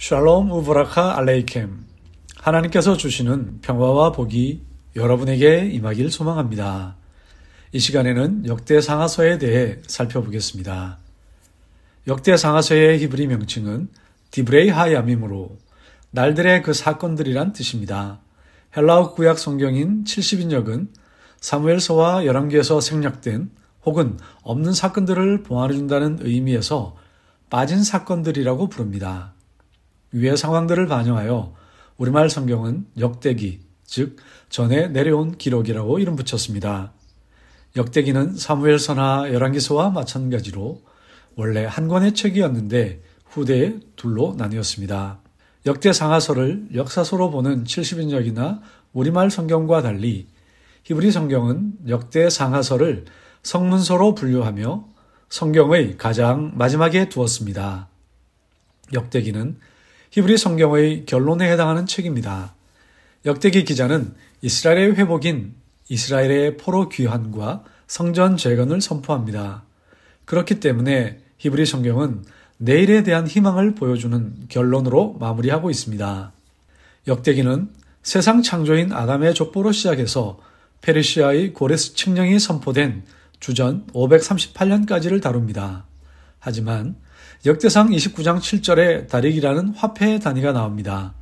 샬롬 우브라카 알레이켐 하나님께서 주시는 평화와 복이 여러분에게 임하길 소망합니다. 이 시간에는 역대 상하서에 대해 살펴보겠습니다. 역대 상하서의 히브리 명칭은 디브레이 하야밈으로 날들의 그 사건들이란 뜻입니다. 헬라어 구약 성경인 70인역은 사무엘서와 열왕기에서 생략된 혹은 없는 사건들을 보완해준다는 의미에서 빠진 사건들이라고 부릅니다. 위의 상황들을 반영하여 우리말 성경은 역대기, 즉 전에 내려온 기록이라고 이름 붙였습니다. 역대기는 사무엘서나 열왕기서와 마찬가지로 원래 한 권의 책이었는데 후대에 둘로 나뉘었습니다. 역대 상하서를 역사서로 보는 70인역이나 우리말 성경과 달리 히브리 성경은 역대 상하서를 성문서로 분류하며 성경의 가장 마지막에 두었습니다. 역대기는 히브리 성경의 결론에 해당하는 책입니다. 역대기 기자는 이스라엘의 회복인 이스라엘의 포로 귀환과 성전 재건을 선포합니다. 그렇기 때문에 히브리 성경은 내일에 대한 희망을 보여주는 결론으로 마무리하고 있습니다. 역대기는 세상 창조인 아담의 족보로 시작해서 페르시아의 고레스 칙령이 선포된 주전 538년까지를 다룹니다. 하지만 역대상 29장 7절에 다릭이라는 화폐 단위가 나옵니다.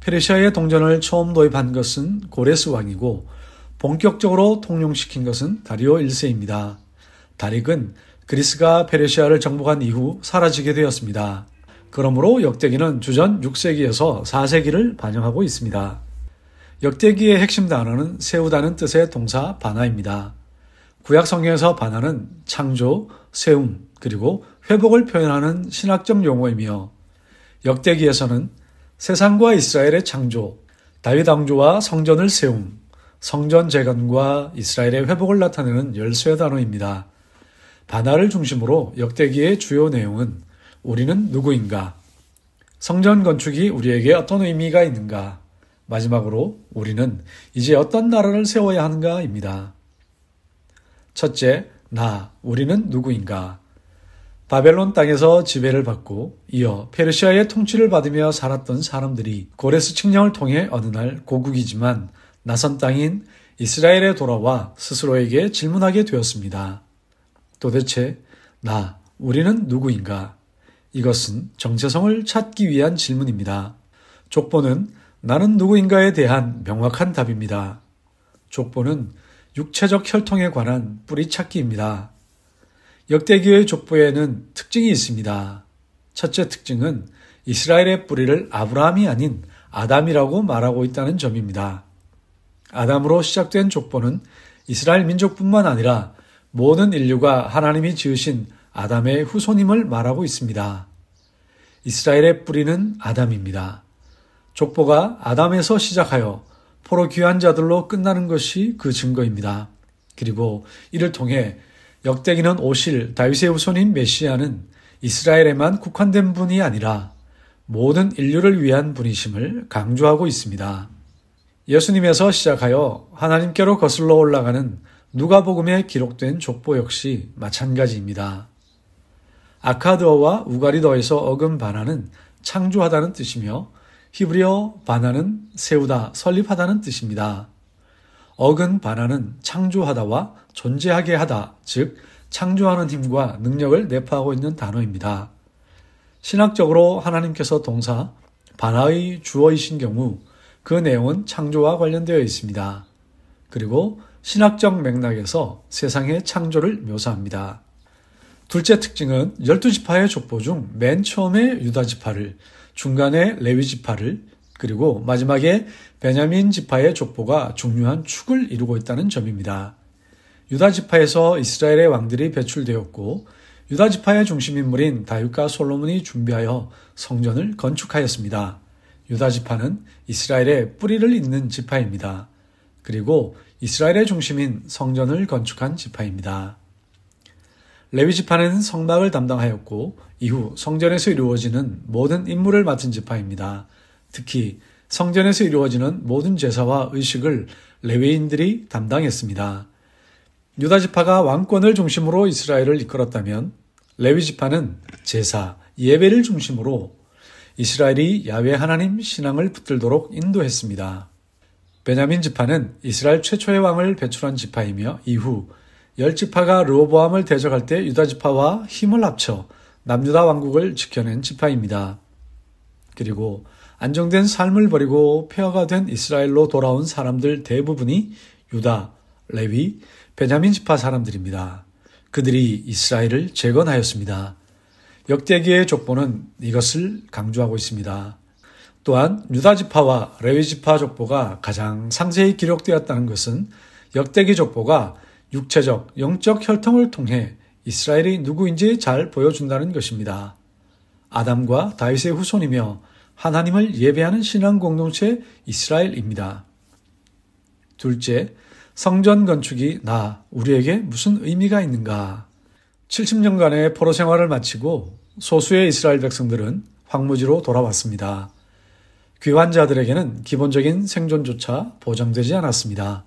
페르시아의 동전을 처음 도입한 것은 고레스 왕이고 본격적으로 통용시킨 것은 다리오 1세입니다. 다릭은 그리스가 페르시아를 정복한 이후 사라지게 되었습니다. 그러므로 역대기는 주전 6세기에서 4세기를 반영하고 있습니다. 역대기의 핵심 단어는 세우다는 뜻의 동사 바나입니다. 구약 성경에서 바나는 창조, 세움, 그리고 회복을 표현하는 신학적 용어이며 역대기에서는 세상과 이스라엘의 창조, 다윗 왕조와 성전을 세움, 성전 재건과 이스라엘의 회복을 나타내는 열쇠 단어입니다. 바나를 중심으로 역대기의 주요 내용은 우리는 누구인가? 성전 건축이 우리에게 어떤 의미가 있는가? 마지막으로 우리는 이제 어떤 나라를 세워야 하는가입니다. 첫째, 나, 우리는 누구인가? 바벨론 땅에서 지배를 받고 이어 페르시아의 통치를 받으며 살았던 사람들이 고레스 칙령을 통해 어느 날 고국이지만 나선 땅인 이스라엘에 돌아와 스스로에게 질문하게 되었습니다. 도대체 나, 우리는 누구인가? 이것은 정체성을 찾기 위한 질문입니다. 족보는 나는 누구인가에 대한 명확한 답입니다. 족보는 육체적 혈통에 관한 뿌리찾기입니다. 역대기의 족보에는 특징이 있습니다. 첫째 특징은 이스라엘의 뿌리를 아브라함이 아닌 아담이라고 말하고 있다는 점입니다. 아담으로 시작된 족보는 이스라엘 민족뿐만 아니라 모든 인류가 하나님이 지으신 아담의 후손임을 말하고 있습니다. 이스라엘의 뿌리는 아담입니다. 족보가 아담에서 시작하여 포로 귀한 자들로 끝나는 것이 그 증거입니다. 그리고 이를 통해 역대기는 오실 다윗의 후손인 메시아는 이스라엘에만 국한된 분이 아니라 모든 인류를 위한 분이심을 강조하고 있습니다. 예수님에서 시작하여 하나님께로 거슬러 올라가는 누가복음에 기록된 족보 역시 마찬가지입니다. 아카드어와 우가리더에서 어금 바나는 창조하다는 뜻이며 히브리어 바나는 세우다, 설립하다는 뜻입니다. 어근 바나는 창조하다와 존재하게 하다, 즉 창조하는 힘과 능력을 내포하고 있는 단어입니다. 신학적으로 하나님께서 동사 바나의 주어이신 경우 그 내용은 창조와 관련되어 있습니다. 그리고 신학적 맥락에서 세상의 창조를 묘사합니다. 둘째 특징은 12지파의 족보 중 맨 처음에 유다지파를, 중간에 레위지파를, 그리고 마지막에 베냐민 지파의 족보가 중요한 축을 이루고 있다는 점입니다. 유다 지파에서 이스라엘의 왕들이 배출되었고 유다 지파의 중심 인물인 다윗과 솔로몬이 준비하여 성전을 건축하였습니다. 유다 지파는 이스라엘의 뿌리를 잇는 지파입니다. 그리고 이스라엘의 중심인 성전을 건축한 지파입니다. 레위 지파는 성막을 담당하였고 이후 성전에서 이루어지는 모든 임무를 맡은 지파입니다. 특히 성전에서 이루어지는 모든 제사와 의식을 레위인들이 담당했습니다. 유다 지파가 왕권을 중심으로 이스라엘을 이끌었다면 레위 지파는 제사, 예배를 중심으로 이스라엘이 야외 하나님 신앙을 붙들도록 인도했습니다. 베냐민 지파는 이스라엘 최초의 왕을 배출한 지파이며 이후 열 지파가 르호보암을 대적할 때 유다 지파와 힘을 합쳐 남유다 왕국을 지켜낸 지파입니다. 그리고 안정된 삶을 버리고 폐허가 된 이스라엘로 돌아온 사람들 대부분이 유다, 레위, 베냐민 지파 사람들입니다. 그들이 이스라엘을 재건하였습니다. 역대기의 족보는 이것을 강조하고 있습니다. 또한 유다 지파와 레위 지파 족보가 가장 상세히 기록되었다는 것은 역대기 족보가 육체적, 영적 혈통을 통해 이스라엘이 누구인지 잘 보여준다는 것입니다. 아담과 다윗의 후손이며 하나님을 예배하는 신앙 공동체 이스라엘입니다. 둘째, 성전 건축이 나, 우리에게 무슨 의미가 있는가? 70년간의 포로 생활을 마치고 소수의 이스라엘 백성들은 황무지로 돌아왔습니다. 귀환자들에게는 기본적인 생존조차 보장되지 않았습니다.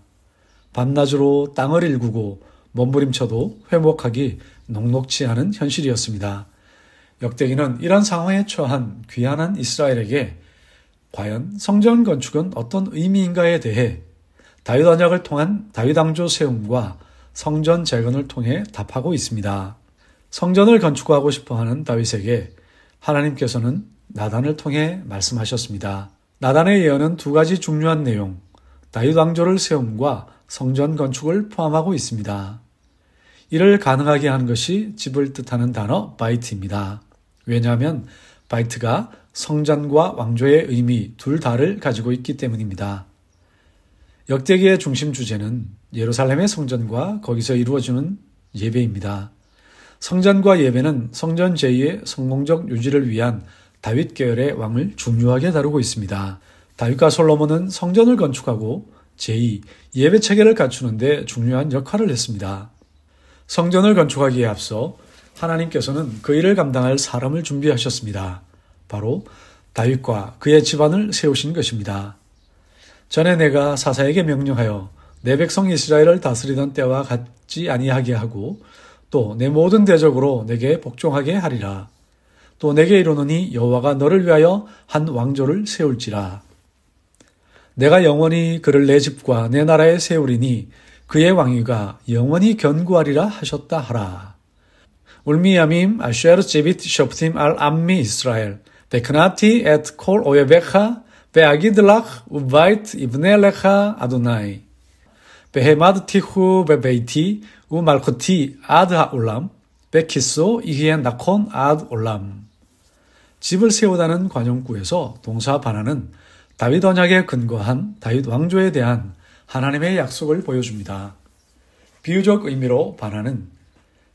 밤낮으로 땅을 일구고 몸부림쳐도 회복하기 녹록치 않은 현실이었습니다. 역대기는 이런 상황에 처한 귀환한 이스라엘에게 과연 성전 건축은 어떤 의미인가에 대해 다윗 언약을 통한 다윗 왕조 세움과 성전 재건을 통해 답하고 있습니다. 성전을 건축하고 싶어 하는 다윗에게 하나님께서는 나단을 통해 말씀하셨습니다. 나단의 예언은 두 가지 중요한 내용, 다윗 왕조를 세움과 성전 건축을 포함하고 있습니다. 이를 가능하게 하는 것이 집을 뜻하는 단어 바이트입니다. 왜냐하면 바이트가 성전과 왕조의 의미 둘 다를 가지고 있기 때문입니다. 역대기의 중심 주제는 예루살렘의 성전과 거기서 이루어지는 예배입니다. 성전과 예배는 성전 제2의 성공적 유지를 위한 다윗 계열의 왕을 중요하게 다루고 있습니다. 다윗과 솔로몬은 성전을 건축하고 제2 예배 체계를 갖추는데 중요한 역할을 했습니다. 성전을 건축하기에 앞서 하나님께서는 그 일을 감당할 사람을 준비하셨습니다. 바로 다윗과 그의 집안을 세우신 것입니다. 전에 내가 사사에게 명령하여 내 백성 이스라엘을 다스리던 때와 같지 아니하게 하고 또 내 모든 대적으로 내게 복종하게 하리라. 또 내게 이르노니 여호와가 너를 위하여 한 왕조를 세울지라. 내가 영원히 그를 내 집과 내 나라에 세우리니 그의 왕위가 영원히 견고하리라 하셨다 하라. ולמימים אשר צויתי שפטים על עמי ישראל והכנעתי את כל אויביך ואגד לך ובית יבנה לך אדוני והעמדתיהו בביתי ובמלכותי עד העולם וכסאו יהיה נכון עד עולם 집을 세우다는 관용구에서 동사 בנה는 다윗 언약에 근거한 다윗 왕조에 대한 하나님의 약속을 보여줍니다. 비유적 의미로 반하는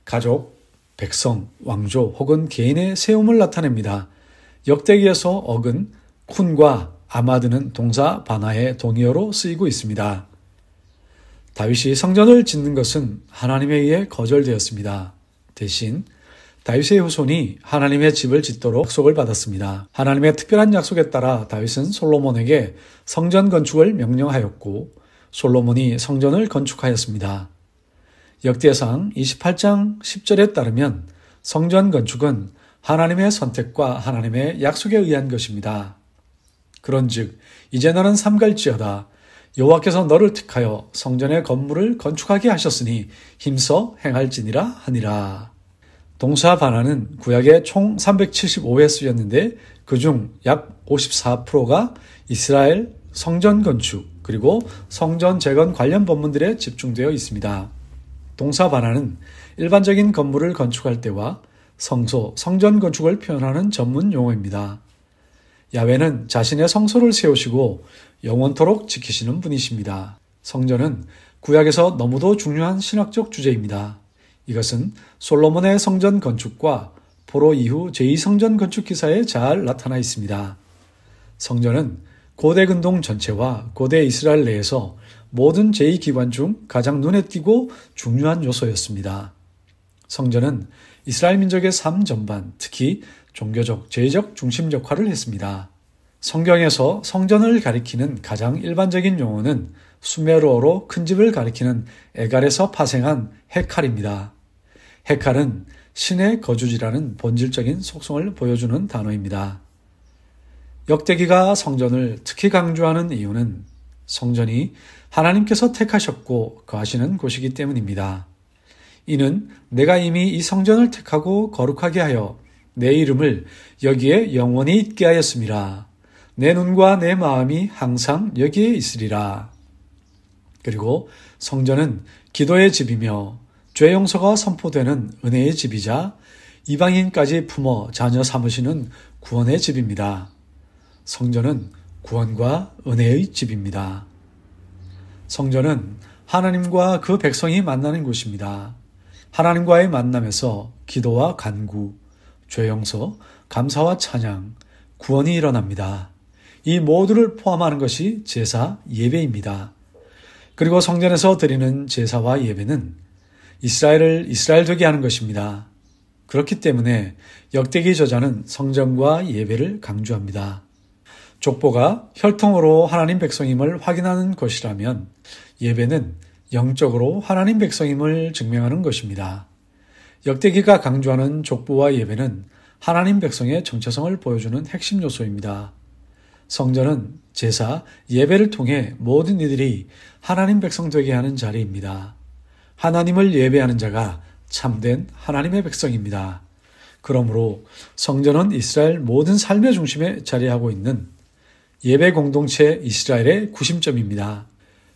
가족, 백성, 왕조 혹은 개인의 세움을 나타냅니다. 역대기에서 어근, 쿤과 아마드는 동사 반하의 동의어로 쓰이고 있습니다. 다윗이 성전을 짓는 것은 하나님에 의해 거절되었습니다. 대신 다윗의 후손이 하나님의 집을 짓도록 약속을 받았습니다. 하나님의 특별한 약속에 따라 다윗은 솔로몬에게 성전 건축을 명령하였고 솔로몬이 성전을 건축하였습니다. 역대상 28장 10절에 따르면 성전 건축은 하나님의 선택과 하나님의 약속에 의한 것입니다. 그런즉 이제 너는 삼갈지어다 여호와께서 너를 택하여 성전의 건물을 건축하게 하셨으니 힘써 행할지니라 하니라. 동사 반환은 구약에 총 375회 쓰였는데 그중 약 54%가 이스라엘 성전 건축 그리고 성전 재건 관련 법문들에 집중되어 있습니다. 동사 반환은 일반적인 건물을 건축할 때와 성소, 성전 건축을 표현하는 전문 용어입니다. 야외는 자신의 성소를 세우시고 영원토록 지키시는 분이십니다. 성전은 구약에서 너무도 중요한 신학적 주제입니다. 이것은 솔로몬의 성전 건축과 포로 이후 제2성전 건축 기사에 잘 나타나 있습니다. 성전은 고대 근동 전체와 고대 이스라엘 내에서 모든 제2기관 중 가장 눈에 띄고 중요한 요소였습니다. 성전은 이스라엘 민족의 삶 전반, 특히 종교적, 제의적 중심 역할을 했습니다. 성경에서 성전을 가리키는 가장 일반적인 용어는 수메르어로 큰 집을 가리키는 에갈에서 파생한 헤칼입니다. 헤칼은 신의 거주지라는 본질적인 속성을 보여주는 단어입니다. 역대기가 성전을 특히 강조하는 이유는 성전이 하나님께서 택하셨고 거하시는 곳이기 때문입니다. 이는 내가 이미 이 성전을 택하고 거룩하게 하여 내 이름을 여기에 영원히 있게 하였습니다. 내 눈과 내 마음이 항상 여기에 있으리라. 그리고 성전은 기도의 집이며 죄 용서가 선포되는 은혜의 집이자 이방인까지 품어 자녀 삼으시는 구원의 집입니다. 성전은 구원과 은혜의 집입니다. 성전은 하나님과 그 백성이 만나는 곳입니다. 하나님과의 만남에서 기도와 간구, 죄 용서, 감사와 찬양, 구원이 일어납니다. 이 모두를 포함하는 것이 제사 예배입니다. 그리고 성전에서 드리는 제사와 예배는 이스라엘을 이스라엘 되게 하는 것입니다. 그렇기 때문에 역대기 저자는 성전과 예배를 강조합니다. 족보가 혈통으로 하나님 백성임을 확인하는 것이라면 예배는 영적으로 하나님 백성임을 증명하는 것입니다. 역대기가 강조하는 족보와 예배는 하나님 백성의 정체성을 보여주는 핵심 요소입니다. 성전은 제사, 예배를 통해 모든 이들이 하나님 백성 되게 하는 자리입니다. 하나님을 예배하는 자가 참된 하나님의 백성입니다. 그러므로 성전은 이스라엘 모든 삶의 중심에 자리하고 있는 예배 공동체 이스라엘의 구심점입니다.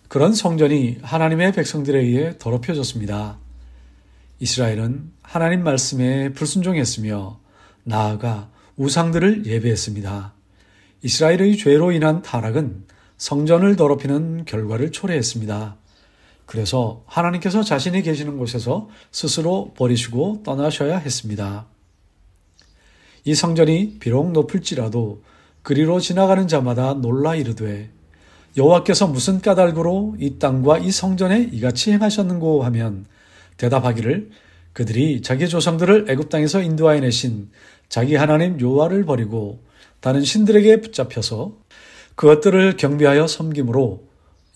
그런 성전이 하나님의 백성들에 의해 더럽혀졌습니다. 이스라엘은 하나님 말씀에 불순종했으며 나아가 우상들을 예배했습니다. 이스라엘의 죄로 인한 타락은 성전을 더럽히는 결과를 초래했습니다. 그래서 하나님께서 자신이 계시는 곳에서 스스로 버리시고 떠나셔야 했습니다. 이 성전이 비록 높을지라도 그리로 지나가는 자마다 놀라 이르되 여호와께서 무슨 까닭으로 이 땅과 이 성전에 이같이 행하셨는고 하면 대답하기를 그들이 자기 조상들을 애굽 땅에서 인도하여 내신 자기 하나님 여호와를 버리고 다른 신들에게 붙잡혀서 그것들을 경비하여 섬김으로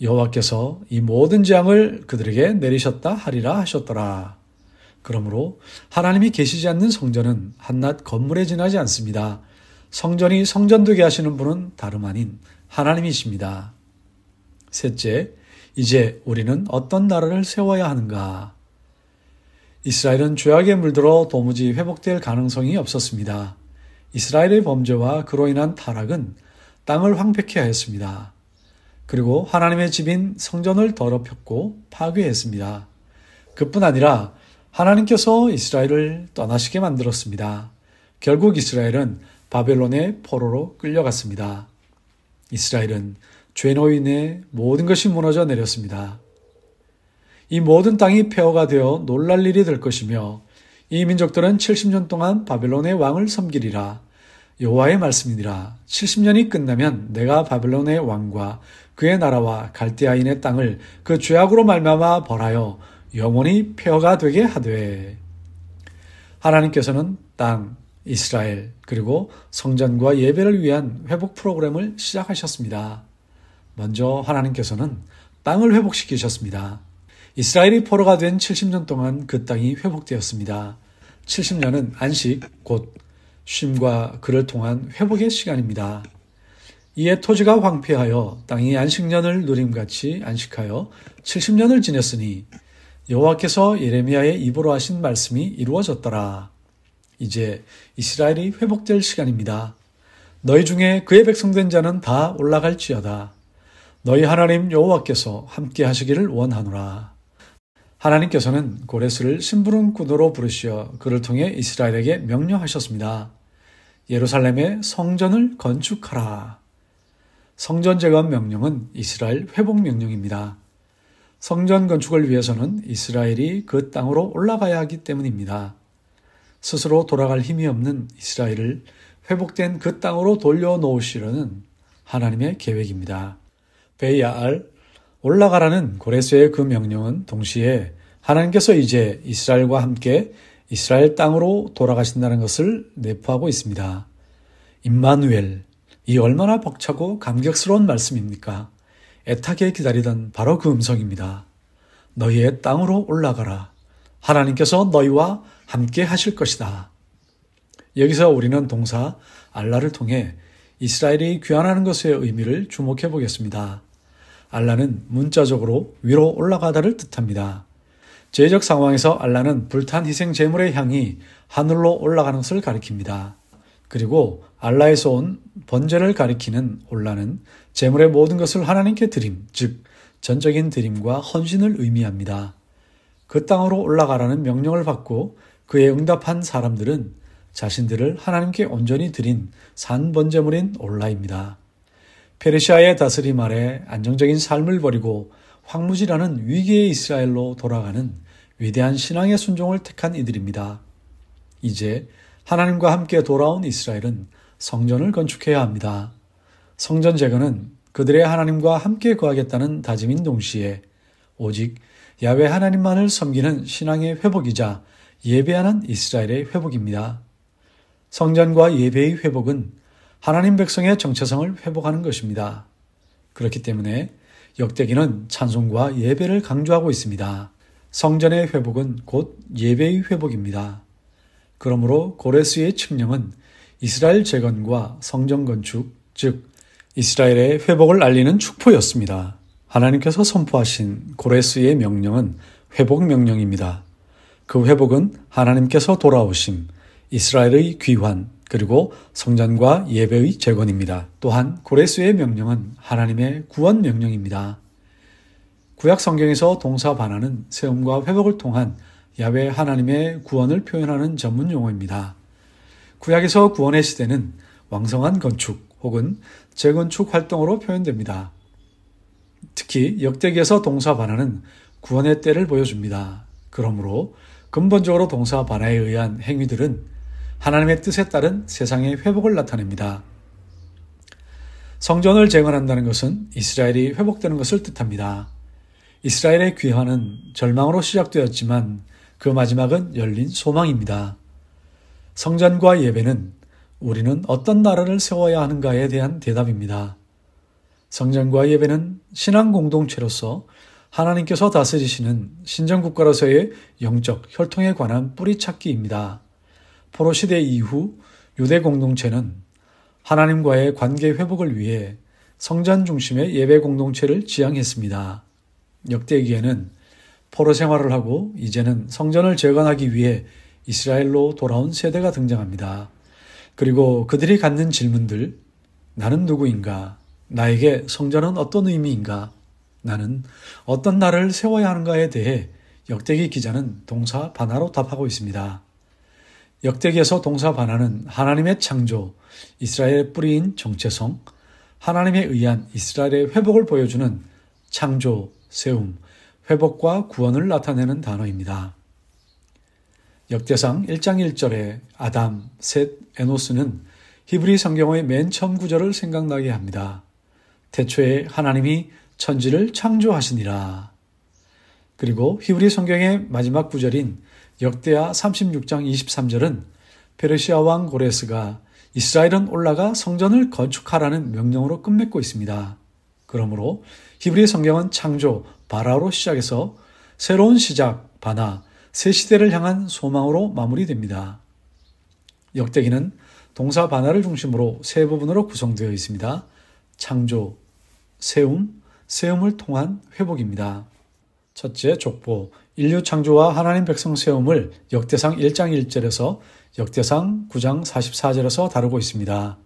여호와께서 이 모든 재앙을 그들에게 내리셨다 하리라 하셨더라. 그러므로 하나님이 계시지 않는 성전은 한낱 건물에 지나지 않습니다. 성전이 성전되게 하시는 분은 다름 아닌 하나님이십니다. 셋째, 이제 우리는 어떤 나라를 세워야 하는가? 이스라엘은 죄악에 물들어 도무지 회복될 가능성이 없었습니다. 이스라엘의 범죄와 그로 인한 타락은 땅을 황폐케 하였습니다. 그리고 하나님의 집인 성전을 더럽혔고 파괴했습니다. 그뿐 아니라 하나님께서 이스라엘을 떠나시게 만들었습니다. 결국 이스라엘은 바벨론의 포로로 끌려갔습니다. 이스라엘은 죄로 인해 모든 것이 무너져 내렸습니다. 이 모든 땅이 폐허가 되어 놀랄 일이 될 것이며 이 민족들은 70년 동안 바벨론의 왕을 섬기리라. 여호와의 말씀이니라. 70년이 끝나면 내가 바벨론의 왕과 그의 나라와 갈대아인의 땅을 그 죄악으로 말미암아 벌하여 영원히 폐허가 되게 하되 하나님께서는 땅, 이스라엘 그리고 성전과 예배를 위한 회복 프로그램을 시작하셨습니다. 먼저 하나님께서는 땅을 회복시키셨습니다. 이스라엘이 포로가 된 70년 동안 그 땅이 회복되었습니다. 70년은 안식, 곧 쉼과 그를 통한 회복의 시간입니다. 이에 토지가 황폐하여 땅이 안식년을 누림같이 안식하여 70년을 지냈으니 여호와께서 예레미야의 입으로 하신 말씀이 이루어졌더라. 이제 이스라엘이 회복될 시간입니다. 너희 중에 그의 백성된 자는 다 올라갈지어다. 너희 하나님 여호와께서 함께 하시기를 원하노라. 하나님께서는 고레스를 심부름꾼으로 부르시어 그를 통해 이스라엘에게 명령하셨습니다. 예루살렘의 성전을 건축하라. 성전 재건 명령은 이스라엘 회복 명령입니다. 성전 건축을 위해서는 이스라엘이 그 땅으로 올라가야 하기 때문입니다. 스스로 돌아갈 힘이 없는 이스라엘을 회복된 그 땅으로 돌려놓으시려는 하나님의 계획입니다. 베이아알 올라가라는 고레스의 그 명령은 동시에 하나님께서 이제 이스라엘과 함께 이스라엘 땅으로 돌아가신다는 것을 내포하고 있습니다. 임마누엘, 이 얼마나 벅차고 감격스러운 말씀입니까? 애타게 기다리던 바로 그 음성입니다. 너희의 땅으로 올라가라. 하나님께서 너희와 함께 하실 것이다. 여기서 우리는 동사 알라를 통해 이스라엘이 귀환하는 것의 의미를 주목해 보겠습니다. 알라는 문자적으로 위로 올라가다를 뜻합니다. 제적 상황에서 알라는 불탄 희생 제물의 향이 하늘로 올라가는 것을 가리킵니다. 그리고 알라에서 온 번제를 가리키는 올라는 제물의 모든 것을 하나님께 드림, 즉 전적인 드림과 헌신을 의미합니다. 그 땅으로 올라가라는 명령을 받고 그에 응답한 사람들은 자신들을 하나님께 온전히 드린 산 번제물인 올라입니다. 페르시아의 다스림 아래 안정적인 삶을 버리고 황무지라는 위기의 이스라엘로 돌아가는 위대한 신앙의 순종을 택한 이들입니다. 이제 하나님과 함께 돌아온 이스라엘은 성전을 건축해야 합니다. 성전 재건은 그들의 하나님과 함께 거하겠다는 다짐인 동시에 오직 야외 하나님만을 섬기는 신앙의 회복이자 예배하는 이스라엘의 회복입니다. 성전과 예배의 회복은 하나님 백성의 정체성을 회복하는 것입니다. 그렇기 때문에 역대기는 찬송과 예배를 강조하고 있습니다. 성전의 회복은 곧 예배의 회복입니다. 그러므로 고레스의 칙령은 이스라엘 재건과 성전 건축, 즉 이스라엘의 회복을 알리는 축포였습니다. 하나님께서 선포하신 고레스의 명령은 회복 명령입니다. 그 회복은 하나님께서 돌아오심, 이스라엘의 귀환, 그리고 성전과 예배의 재건입니다. 또한 고레스의 명령은 하나님의 구원 명령입니다. 구약 성경에서 동사 반환은 세움과 회복을 통한 야외 하나님의 구원을 표현하는 전문 용어입니다. 구약에서 구원의 시대는 왕성한 건축 혹은 재건축 활동으로 표현됩니다. 특히 역대기에서 동사 반환은 구원의 때를 보여줍니다. 그러므로 근본적으로 동사 반환에 의한 행위들은 하나님의 뜻에 따른 세상의 회복을 나타냅니다. 성전을 재건한다는 것은 이스라엘이 회복되는 것을 뜻합니다. 이스라엘의 귀환은 절망으로 시작되었지만 그 마지막은 열린 소망입니다. 성전과 예배는 우리는 어떤 나라를 세워야 하는가에 대한 대답입니다. 성전과 예배는 신앙 공동체로서 하나님께서 다스리시는 신정국가로서의 영적 혈통에 관한 뿌리찾기입니다. 포로 시대 이후 유대 공동체는 하나님과의 관계 회복을 위해 성전 중심의 예배 공동체를 지향했습니다. 역대기에는 포로 생활을 하고 이제는 성전을 재건하기 위해 이스라엘로 돌아온 세대가 등장합니다. 그리고 그들이 갖는 질문들, 나는 누구인가? 나에게 성전은 어떤 의미인가? 나는 어떤 나라를 세워야 하는가에 대해 역대기 기자는 동사 반화로 답하고 있습니다. 역대기에서 동사 반환은 하나님의 창조, 이스라엘의 뿌리인 정체성, 하나님에 의한 이스라엘의 회복을 보여주는 창조, 세움, 회복과 구원을 나타내는 단어입니다. 역대상 1장 1절에 아담, 셋, 에노스는 히브리 성경의 맨 처음 구절을 생각나게 합니다. 태초에 하나님이 천지를 창조하시니라. 그리고 히브리 성경의 마지막 구절인 역대하 36장 23절은 페르시아 왕 고레스가 이스라엘은 올라가 성전을 건축하라는 명령으로 끝맺고 있습니다. 그러므로 히브리 성경은 창조, 바라로 시작해서 새로운 시작, 바나, 새 시대를 향한 소망으로 마무리됩니다. 역대기는 동사 바나를 중심으로 세 부분으로 구성되어 있습니다. 창조, 세움, 세움을 통한 회복입니다. 첫째, 족보. 인류 창조와 하나님 백성 세움을 역대상 1장 1절에서 역대상 9장 44절에서 다루고 있습니다.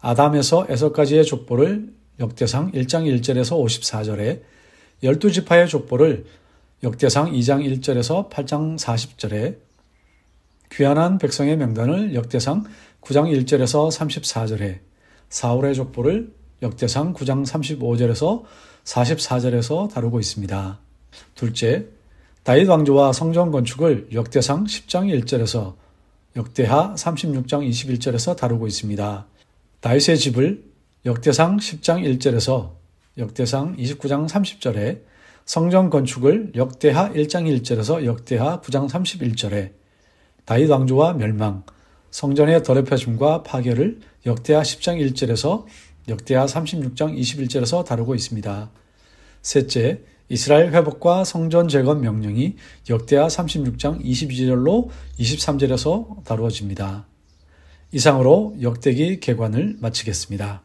아담에서 에서까지의 족보를 역대상 1장 1절에서 54절에 열두 지파의 족보를 역대상 2장 1절에서 8장 40절에 귀환한 백성의 명단을 역대상 9장 1절에서 34절에 사울의 족보를 역대상 9장 35절에서 44절에서 다루고 있습니다. 둘째, 다윗 왕조와 성전 건축을 역대상 10장 1절에서 역대하 36장 21절에서 다루고 있습니다. 다윗의 집을 역대상 10장 1절에서 역대상 29장 30절에 성전 건축을 역대하 1장 1절에서 역대하 9장 31절에 다윗 왕조와 멸망, 성전의 더럽혀짐과 파괴를 역대하 10장 1절에서 역대하 36장 21절에서 다루고 있습니다. 셋째, 이스라엘 회복과 성전 재건 명령이 역대하 36장 22절로 23절에서 다루어집니다. 이상으로 역대기 개관을 마치겠습니다.